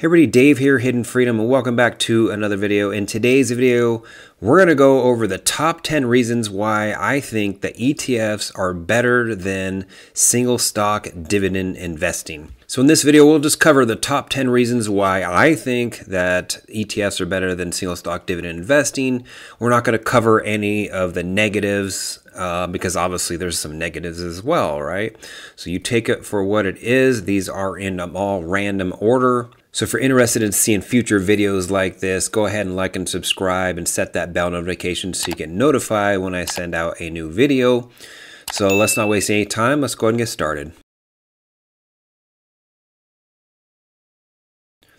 Hey everybody, Dave here, Hidden Freedom, and welcome back to another video. In today's video, we're going to go over the top 10 reasons why I think that ETFs are better than single stock dividend investing. So in this video, we'll just cover the top 10 reasons why I think that ETFs are better than single stock dividend investing. We're not going to cover any of the negatives uh, because obviously there's some negatives as well, right? So you take it for what it is. These are in all random order. So if you're interested in seeing future videos like this, go ahead and like and subscribe and set that bell notification so you get notified when I send out a new video. So let's not waste any time. Let's go ahead and get started.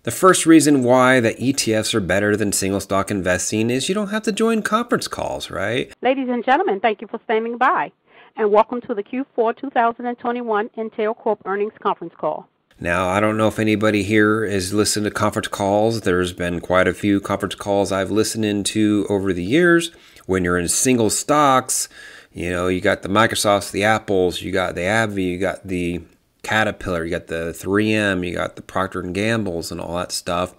The first reason why the ETFs are better than single stock investing is you don't have to join conference calls, right? Ladies and gentlemen, thank you for standing by, and welcome to the Q4 2021 Intel Corp earnings conference call. Now, I don't know if anybody here has listened to conference calls. There's been quite a few conference calls I've listened into over the years. When you're in single stocks, you know, you got the Microsofts, the Apples, you got the AbbVie, you got the Caterpillar, you got the 3M, you got the Procter and Gamble's and all that stuff.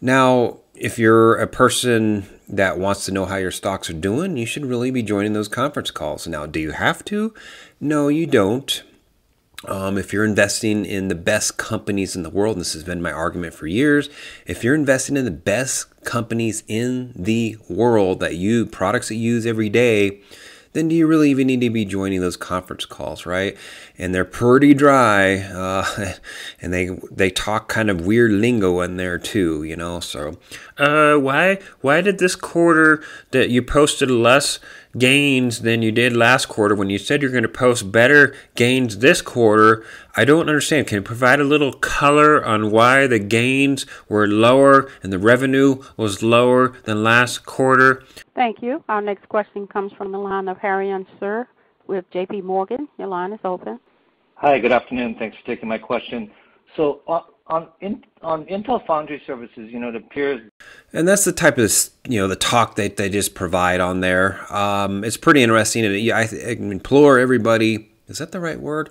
Now, if you're a person that wants to know how your stocks are doing, you should really be joining those conference calls. Now, do you have to? No, you don't. Um, if you're investing in the best companies in the world, and this has been my argument for years, if you're investing in the best companies in the world that you products that you use every day, then do you really even need to be joining those conference calls, right? And they're pretty dry, uh, and they they talk kind of weird lingo in there too, you know. So, uh, why why did this quarter that you posted less gains than you did last quarter when you said you're going to post better gains this quarter? I don't understand. Can you provide a little color on why the gains were lower and the revenue was lower than last quarter? Thank you. Our next question comes from the line of Harlan Sur with J.P. Morgan. Your line is open. Hi, good afternoon. Thanks for taking my question. So uh, on in, on Intel Foundry Services, you know, it appears, and that's the type of you know the talk that they just provide on there. Um, it's pretty interesting, and I, I implore everybody. Is that the right word?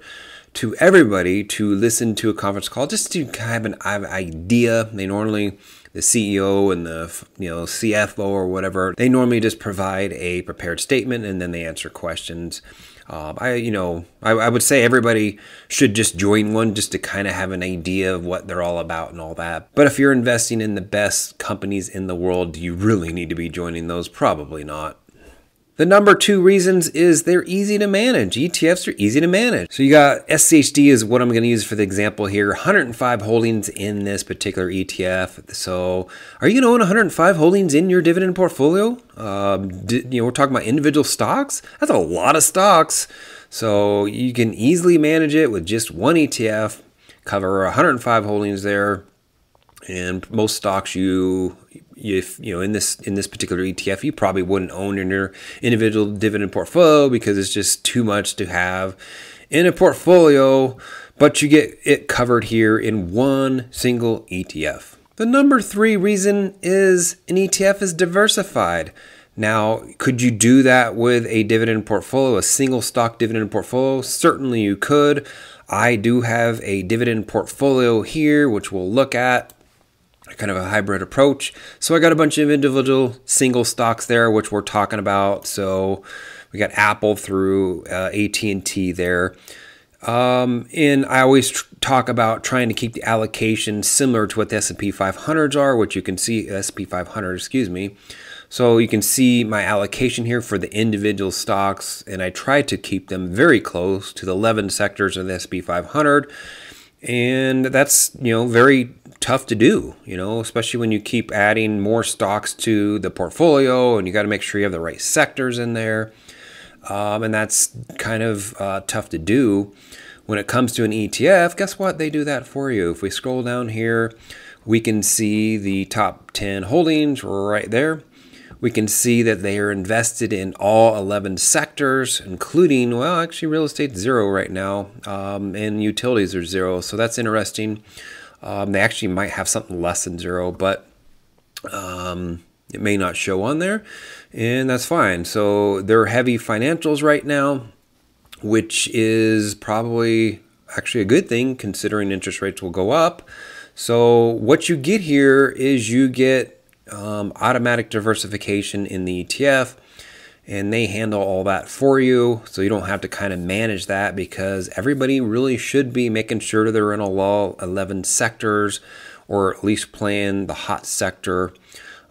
To everybody to listen to a conference call just to have an idea. They normally the CEO and the you know CFO or whatever, they normally just provide a prepared statement and then they answer questions. Um, I you know I, I, would say everybody should just join one just to kind of have an idea of what they're all about and all that. But if you're investing in the best companies in the world, do you really need to be joining those? Probably not. The number two reasons is they're easy to manage. ETFs are easy to manage. So you got SCHD is what I'm going to use for the example here. 105 holdings in this particular ETF. So are you going to own 105 holdings in your dividend portfolio? Um, you know, we're talking about individual stocks. That's a lot of stocks. So you can easily manage it with just one ETF. Cover 105 holdings there. And most stocks you if you know in this in this particular ETF, you probably wouldn't own in your individual dividend portfolio because it's just too much to have in a portfolio. But you get it covered here in one single ETF. The number three reason is an ETF is diversified. Now, could you do that with a dividend portfolio, a single stock dividend portfolio? Certainly you could. I do have a dividend portfolio here, which we'll look at kind of a hybrid approach. So I got a bunch of individual single stocks there, which we're talking about. So we got Apple through uh, AT&T there. Um, and I always talk about trying to keep the allocation similar to what the S&P 500s are, which you can see S&P 500, excuse me. So you can see my allocation here for the individual stocks, and I try to keep them very close to the 11 sectors of the S&P 500. And that's, you know, very tough to do, you know, especially when you keep adding more stocks to the portfolio and you got to make sure you have the right sectors in there. Um, and that's kind of uh, tough to do. When it comes to an ETF, guess what? They do that for you. If we scroll down here, we can see the top 10 holdings right there. We can see that they are invested in all 11 sectors, including, well, actually, real estate zero right now, um, and utilities are zero. So that's interesting. Um, they actually might have something less than zero, but um, it may not show on there, and that's fine. So they're heavy financials right now, which is probably actually a good thing considering interest rates will go up. So what you get here is you get um, automatic diversification in the ETF and they handle all that for you so you don't have to kind of manage that because everybody really should be making sure they're in all 11 sectors or at least playing the hot sector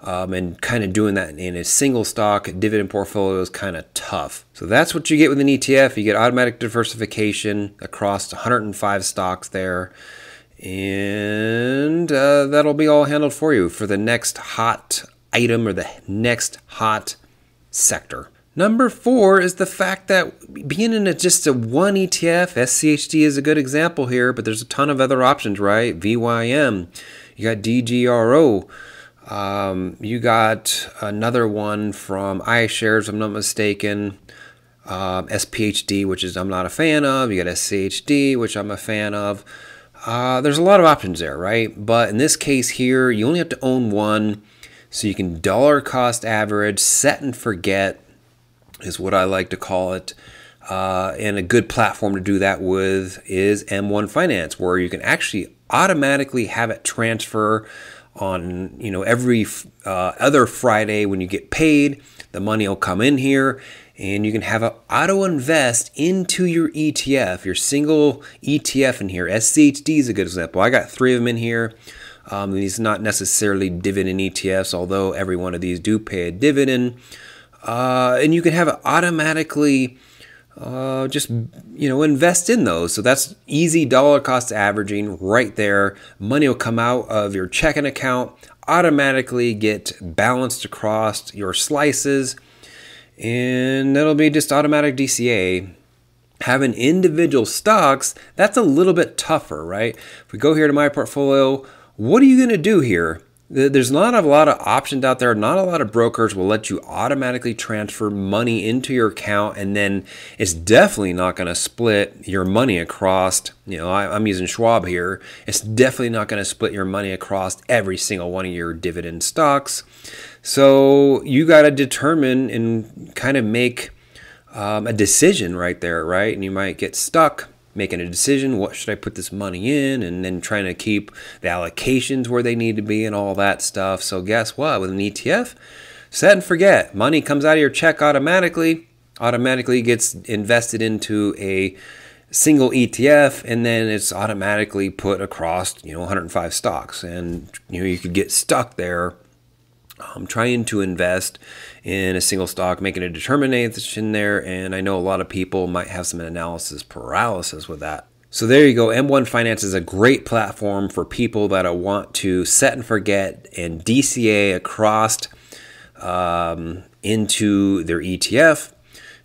um, and kind of doing that in a single stock dividend portfolio is kind of tough. So that's what you get with an ETF. You get automatic diversification across 105 stocks there. And uh, that'll be all handled for you for the next hot item or the next hot sector. Number four is the fact that being in a, just a one ETF, SCHD is a good example here, but there's a ton of other options, right? VYM, you got DGRO, um, you got another one from iShares, if I'm not mistaken. Um, SPHD, which is I'm not a fan of. You got SCHD, which I'm a fan of. Uh, there's a lot of options there, right? But in this case here, you only have to own one. So you can dollar cost average, set and forget is what I like to call it. Uh, and a good platform to do that with is M1 Finance, where you can actually automatically have it transfer on you know every uh, other Friday when you get paid. The money will come in here, and you can have it auto invest into your ETF, your single ETF in here. SCHD is a good example. I got three of them in here. Um, these are not necessarily dividend ETFs, although every one of these do pay a dividend. Uh, and you can have it automatically uh, just you know invest in those. So that's easy dollar cost averaging right there. Money will come out of your checking account, automatically get balanced across your slices, and that'll be just automatic DCA having individual stocks, that's a little bit tougher, right? If we go here to my portfolio, what are you going to do here? There's not a lot of options out there. Not a lot of brokers will let you automatically transfer money into your account, and then it's definitely not going to split your money across. You know, I, am using Schwab here. It's definitely not going to split your money across every single one of your dividend stocks. So you got to determine and kind of make um, a decision right there, right? And you might get stuck making a decision what should i put this money in? And then trying to keep the allocations where they need to be and all that stuff. So guess what? With an etf set and forget. Money comes out of your check automatically. Automatically gets invested into a single etf and then it's automatically put across you know 105 stocks. And you know you could get stuck there um, trying to invest in a single stock, making a determination there. And I know a lot of people might have some analysis paralysis with that. So there you go. M1 Finance is a great platform for people that want to set and forget and DCA across um, into their ETF.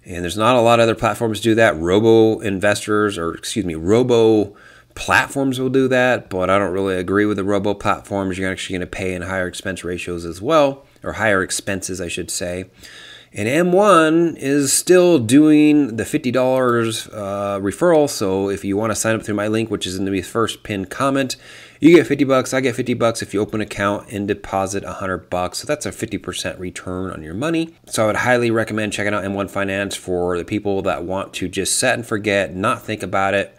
And there's not a lot of other platforms do that. Robo investors, or excuse me, robo platforms will do that, but I don't really agree with the robo platforms. You're actually going to pay in higher expense ratios as well, or higher expenses, I should say. And M1 is still doing the $50 uh, referral. So if you want to sign up through my link, which is in the first pinned comment, you get 50 bucks. I get 50 bucks if you open an account and deposit 100 bucks. So that's a 50% return on your money. So I would highly recommend checking out M1 Finance for the people that want to just set and forget, not think about it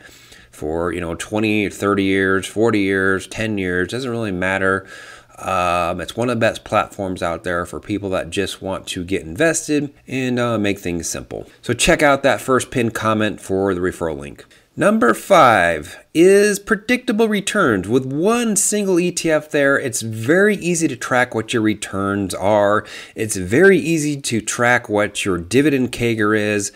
for you know 20 30 years 40 years 10 years doesn't really matter um, it's one of the best platforms out there for people that just want to get invested and uh, make things simple so check out that first pinned comment for the referral link Number five is predictable returns. With one single ETF there, it's very easy to track what your returns are. It's very easy to track what your dividend CAGR is.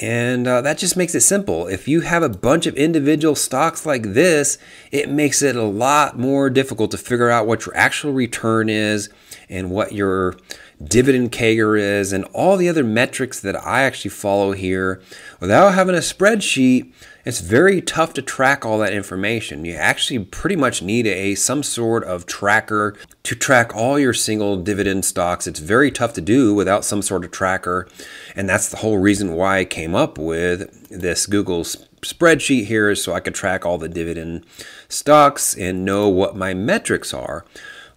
And uh, that just makes it simple. If you have a bunch of individual stocks like this, it makes it a lot more difficult to figure out what your actual return is and what your dividend CAGR is and all the other metrics that I actually follow here. Without having a spreadsheet, it's very tough to track all that information. You actually pretty much need a some sort of tracker to track all your single dividend stocks. It's very tough to do without some sort of tracker. And that's the whole reason why I came up with this Google spreadsheet here so I could track all the dividend stocks and know what my metrics are.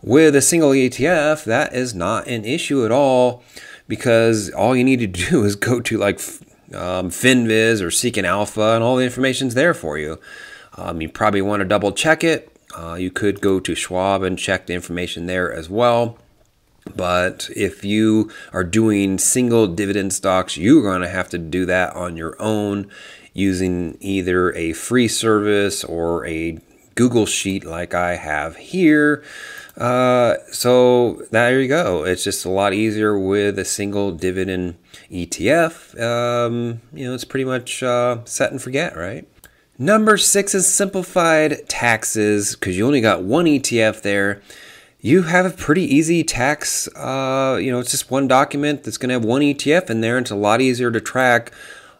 With a single ETF, that is not an issue at all because all you need to do is go to like um, FinViz or Seek Seeking Alpha, and all the information's there for you. Um, you probably want to double check it. Uh, you could go to Schwab and check the information there as well. But if you are doing single dividend stocks, you're going to have to do that on your own using either a free service or a Google Sheet like I have here. Uh, so there you go. It's just a lot easier with a single dividend ETF. Um, you know, it's pretty much uh, set and forget, right? Number six is simplified taxes because you only got one ETF there. You have a pretty easy tax. Uh, you know, it's just one document that's going to have one ETF in there. And it's a lot easier to track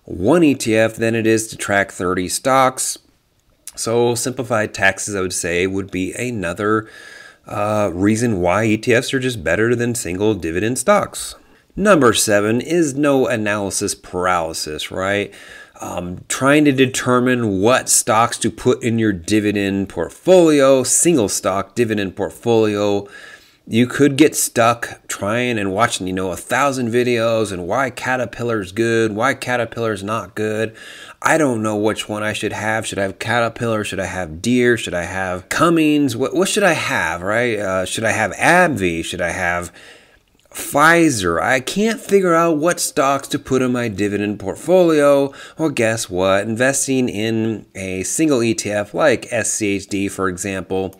one ETF than it is to track 30 stocks. So, simplified taxes, I would say, would be another uh, reason why ETFs are just better than single dividend stocks. Number seven is no analysis paralysis, right? Um, trying to determine what stocks to put in your dividend portfolio, single stock dividend portfolio. You could get stuck trying and watching, you know, a thousand videos and why Caterpillar's good, why Caterpillar's not good. I don't know which one I should have. Should I have Caterpillar? Should I have Deere? Should I have Cummins? What, what should I have, right? Uh, should I have AbbVie? Should I have Pfizer. I can't figure out what stocks to put in my dividend portfolio. Well, guess what? Investing in a single ETF like SCHD, for example,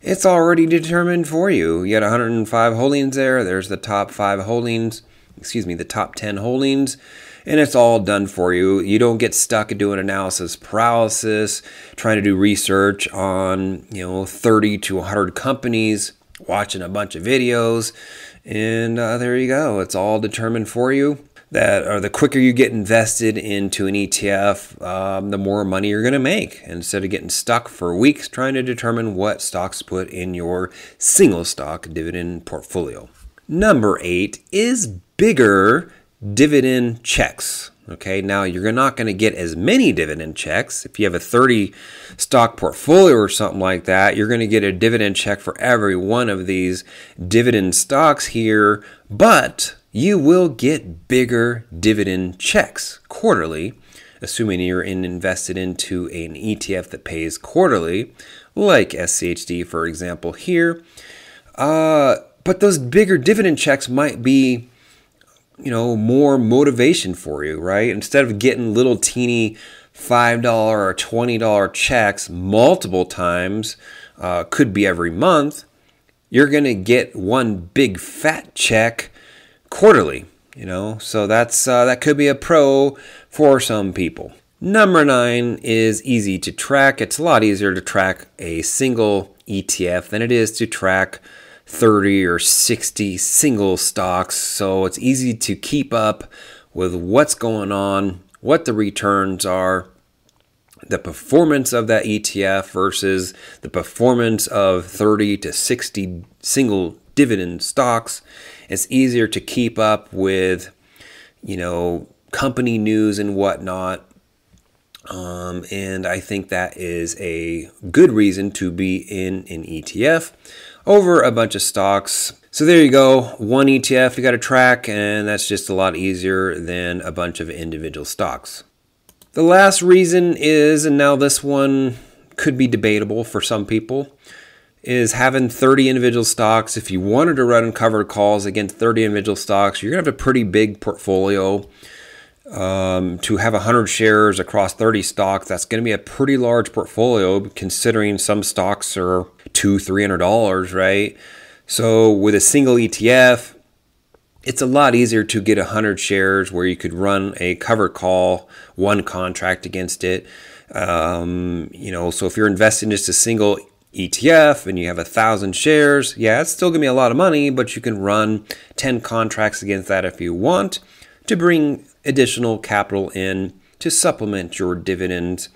it's already determined for you. You got 105 holdings there. There's the top five holdings, excuse me, the top 10 holdings, and it's all done for you. You don't get stuck doing analysis paralysis, trying to do research on, you know, 30 to 100 companies, watching a bunch of videos and uh, there you go. It's all determined for you. That or the quicker you get invested into an ETF, um, the more money you're going to make. Instead of getting stuck for weeks trying to determine what stocks put in your single stock dividend portfolio. Number eight is bigger dividend checks. Okay, now you're not going to get as many dividend checks. If you have a 30 stock portfolio or something like that, you're going to get a dividend check for every one of these dividend stocks here, but you will get bigger dividend checks quarterly, assuming you're in, invested into an ETF that pays quarterly, like SCHD, for example, here. Uh, but those bigger dividend checks might be you know, more motivation for you, right? Instead of getting little teeny $5 or $20 checks multiple times, uh, could be every month, you're going to get one big fat check quarterly, you know? So that's uh, that could be a pro for some people. Number 9 is easy to track. It's a lot easier to track a single ETF than it is to track 30 or 60 single stocks. So it's easy to keep up with what's going on, what the returns are, the performance of that ETF versus the performance of 30 to 60 single dividend stocks. It's easier to keep up with, you know, company news and whatnot. Um, and I think that is a good reason to be in an ETF over a bunch of stocks. So there you go, one ETF you got to track, and that's just a lot easier than a bunch of individual stocks. The last reason is, and now this one could be debatable for some people, is having 30 individual stocks. If you wanted to run covered calls against 30 individual stocks, you're going to have a pretty big portfolio. Um, to have 100 shares across 30 stocks, that's going to be a pretty large portfolio considering some stocks are two, three hundred dollars, right? So with a single ETF, it's a lot easier to get 100 shares where you could run a cover call, one contract against it. Um, you know, so if you're investing just a single ETF and you have a thousand shares, yeah, it's still gonna be a lot of money, but you can run 10 contracts against that if you want to bring additional capital in to supplement your dividends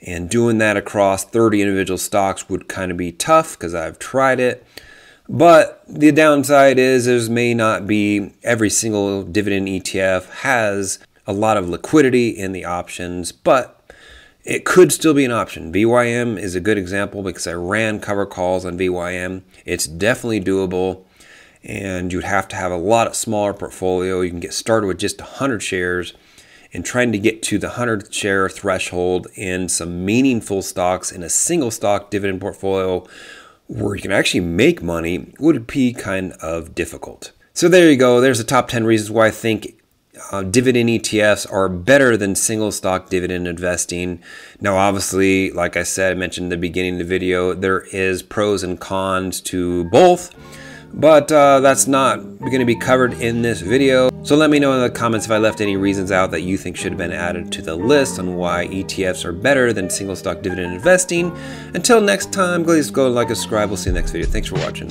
and doing that across 30 individual stocks would kind of be tough because I've tried it. But the downside is there may not be every single dividend ETF has a lot of liquidity in the options, but it could still be an option. VYM is a good example because I ran cover calls on VYM. It's definitely doable and you'd have to have a lot of smaller portfolio. You can get started with just 100 shares and trying to get to the 100 share threshold in some meaningful stocks in a single stock dividend portfolio where you can actually make money would be kind of difficult. So there you go. There's the top 10 reasons why I think uh, dividend ETFs are better than single stock dividend investing. Now, obviously, like I said, I mentioned in the beginning of the video, there is pros and cons to both, but uh, that's not going to be covered in this video. So let me know in the comments if I left any reasons out that you think should have been added to the list on why ETFs are better than single stock dividend investing. Until next time, please go like subscribe. We'll see you next video. Thanks for watching.